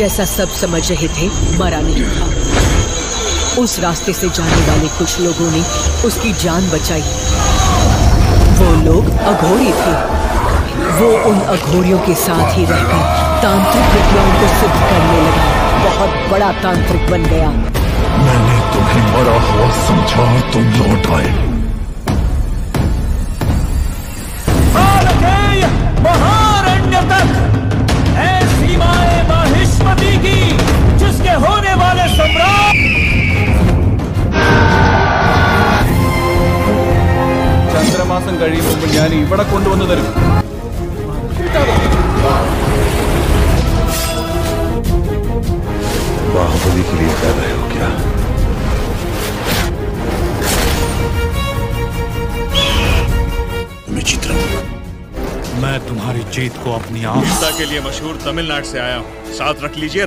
जैसा सब समझ रहे थे, मरा नहीं था। उस रास्ते से जाने वाले कुछ लोगों ने उसकी जान बचाई। वो लोग अघोरी थे। वो उन अघोरियों के साथ ही रहकर तांत्रिक विद्वान को सिद्ध करने लगा। बहुत बड़ा तांत्रिक बन गया। मैंने तुम्हें मरा हुआ समझा, तुम लौट आए। सम्राट ചന്ദ്രമാസം കഴിയുമ്പോൾ ഞാൻ ഇവിടെ കൊണ്ടുവന്ന് തരും बाहुबली के लिए कर रहे हो क्या मैं जीत रहा हूं मैं तुम्हारी जीत को अपनी आंख पिता के लिए मशहूर तमिलनाडु से आया हूँ साथ रख लीजिए